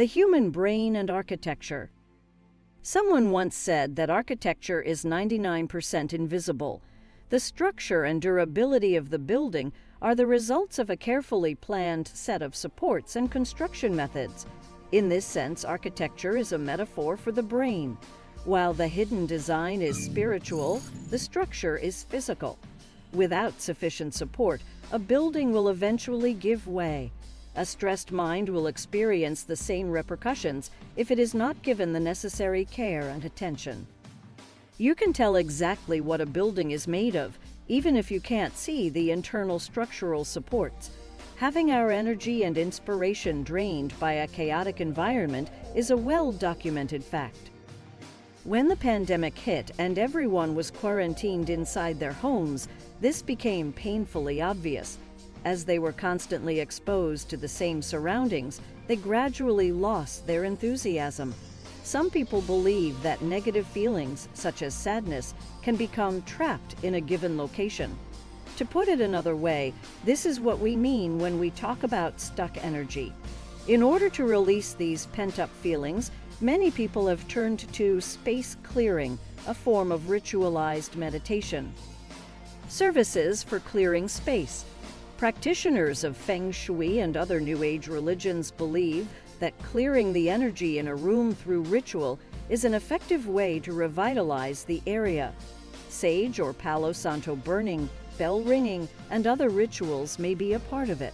The Human Brain and Architecture. Someone once said that architecture is 99% invisible. The structure and durability of the building are the results of a carefully planned set of supports and construction methods. In this sense, architecture is a metaphor for the brain. While the hidden design is spiritual, the structure is physical. Without sufficient support, a building will eventually give way. A stressed mind will experience the same repercussions if it is not given the necessary care and attention. You can tell exactly what a building is made of, even if you can't see the internal structural supports. Having our energy and inspiration drained by a chaotic environment is a well documented fact. When the pandemic hit and everyone was quarantined inside their homes, this became painfully obvious. As they were constantly exposed to the same surroundings, they gradually lost their enthusiasm. Some people believe that negative feelings, such as sadness, can become trapped in a given location. To put it another way, this is what we mean when we talk about stuck energy. In order to release these pent up feelings, many people have turned to space clearing, a form of ritualized meditation. Services for clearing space. Practitioners of Feng Shui and other New Age religions believe that clearing the energy in a room through ritual is an effective way to revitalize the area. Sage or Palo Santo burning, bell ringing, and other rituals may be a part of it.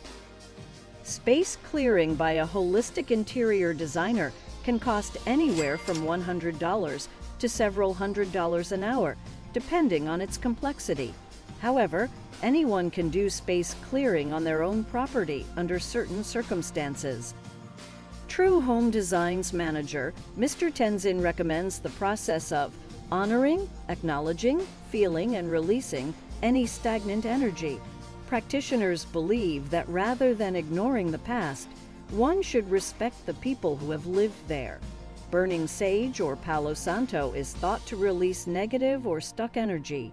Space clearing by a holistic interior designer can cost anywhere from $100 to several hundred dollars an hour, depending on its complexity. However, anyone can do space clearing on their own property under certain circumstances. True Home Design's manager, Mr. Tenzin recommends the process of honoring, acknowledging, feeling, and releasing any stagnant energy. Practitioners believe that rather than ignoring the past, one should respect the people who have lived there. Burning sage or Palo Santo is thought to release negative or stuck energy.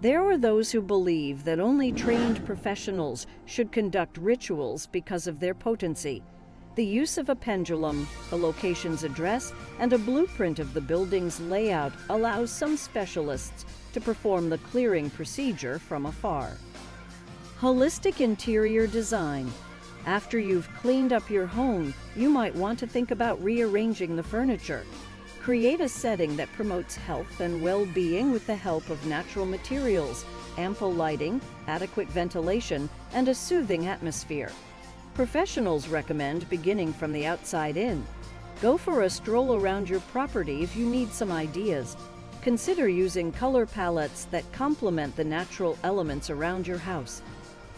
There are those who believe that only trained professionals should conduct rituals because of their potency. The use of a pendulum, the location's address, and a blueprint of the building's layout allows some specialists to perform the clearing procedure from afar. Holistic interior design. After you've cleaned up your home, you might want to think about rearranging the furniture. Create a setting that promotes health and well being with the help of natural materials, ample lighting, adequate ventilation, and a soothing atmosphere. Professionals recommend beginning from the outside in. Go for a stroll around your property if you need some ideas. Consider using color palettes that complement the natural elements around your house.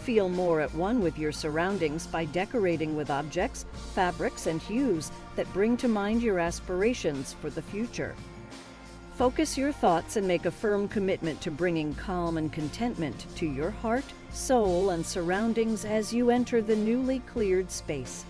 Feel more at one with your surroundings by decorating with objects, fabrics, and hues that bring to mind your aspirations for the future. Focus your thoughts and make a firm commitment to bringing calm and contentment to your heart, soul, and surroundings as you enter the newly cleared space.